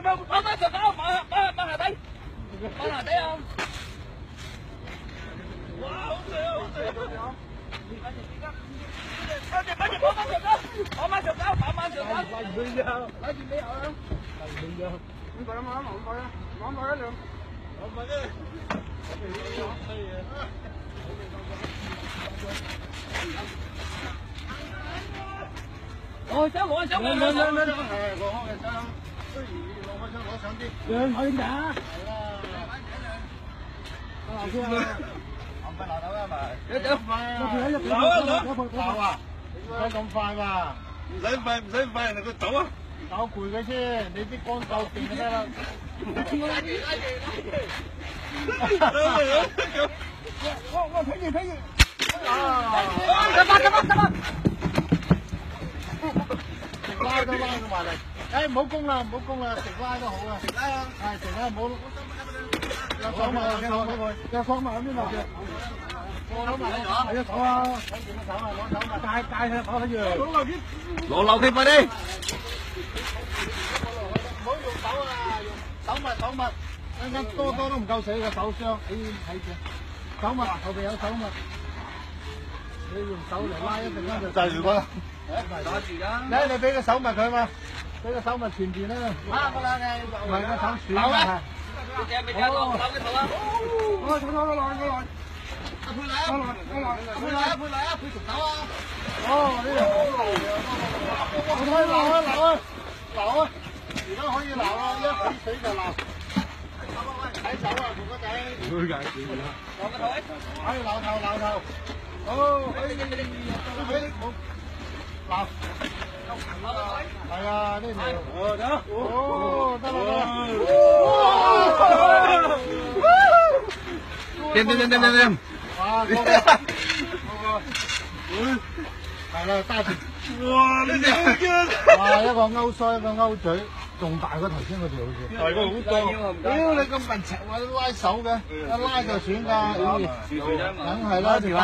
ba ba ba ba ba ba ba ba ba ở đây ba ở đây không wow không được không được Hãy subscribe cho kênh Ghiền Mì Gõ Để không bỏ lỡ những video hấp dẫn Ôi, cháu ngồi, cháu ngồi. Lên, lên, lên, lên. Ờ, 攞上啲，兩可以打，係啦，攞先啊。快拿到啦咪，一走快，走啊走，啊，唔使咁快嘛，唔使快唔使快，你佢走啊，搞攰佢先，你啲光夠勁得啦。拉住拉住拉住，我我睇住睇住，啊，得吧得吧得吧，直拉都拉到埋嚟，誒唔好攻啦唔好攻啦，直拉都好啊，直拉啊，係直拉唔好。有手嘛？有手嘛？有手嘛？邊度？手嘛？係啊手啊！攞住個手啊！攞手啊！帶帶佢跑緊住。攞樓梯，攞樓梯快啲！唔好用手啊！用手物手物，啱啱多多都唔夠死嘅手傷。你睇住，手物後邊有手物，你用手嚟拉一陣間就就住佢。打住㗎！嚟你俾個手物佢嘛，俾個手物纏住啦。啊！我啦你，唔係個手斷啊！哦，我走走落來，落來。阿佩嚟啊！落來，落來，阿佩嚟啊！佩嚟啊！佩熟手啊！哦，呢度好流嘅，我可以鬧啊，鬧啊，鬧啊！而家可以鬧啊，一起死就鬧。睇手啊，同個仔。會㗎，會㗎。鬧個頭，可以鬧頭，鬧頭。好，可以，可以，可以，好。鬧。係啊，呢條。哦，得。哦，得啦，得啦。掂掂掂掂掂掂。哇！係啦，揸住。哇！你哋哇！一個勾腮，一個勾嘴，仲大過頭先嗰條好似。係個好多。屌你咁文齊，話拉手嘅，一拉就損㗎。梗係啦，條拉。